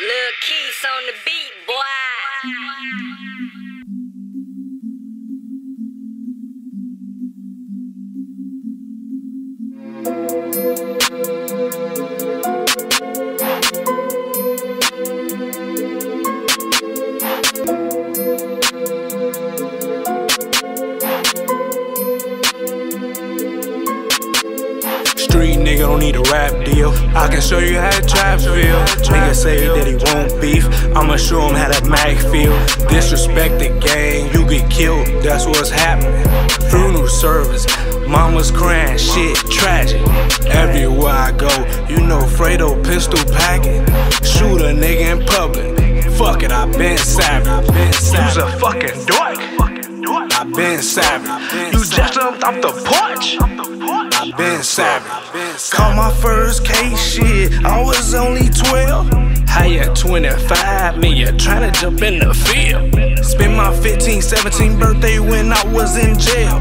Lil Keys on the beat, boy. Nigga don't need a rap deal. I can show you how the trap feel. Nigga say that he won't beef. I'ma show him how that Mac feel. Disrespect the gang, you get killed. That's what's happening. Funeral service, mama's crying, shit tragic. Everywhere I go, you know Fredo pistol packing. Shoot a nigga in public. Fuck it, I been savage. You's a fucking dork. Savage. You just jumped off the porch. I been savage. Call my first case shit. I was only 12. How you 25? Me, you tryna jump in the field. Spent my 15, 17 birthday when I was in jail.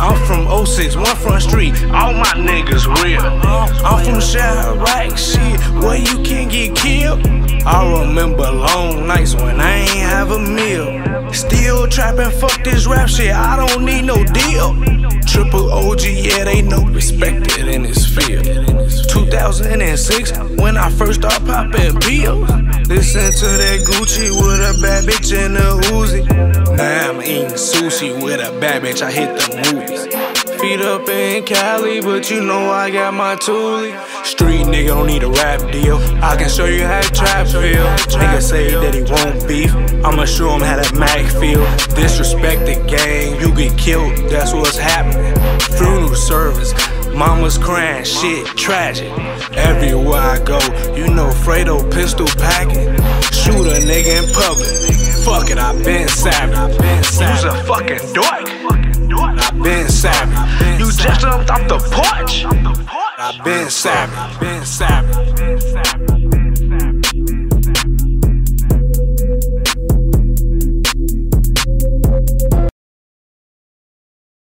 I'm from 06, one front street. All my niggas real. I'm from Chiraq, shit, where you can get killed. I remember long nights when I ain't have a meal. Still trapping, fuck this rap shit. I don't need no deal. Triple OG, yeah, they know respected in this field. 2006, when I first started popping pills. Listen to that Gucci with a bad bitch in a bad bitch, I hit the movies. Feet up in Cali, but you know I got my toolie. Street nigga don't need a rap deal. I can show you how trap feel. Nigga say that he won't beef. I'ma show him how that Mac feel. Disrespect the gang, you get killed. That's what's happening. Funeral service. Mama's crying, shit tragic. Everywhere I go, you know Fredo pistol packing. Shoot a nigga in public. Fuck it, I been savage. You's a fucking dork. I been savage. You just jumped off the porch. I been savage. Been savage.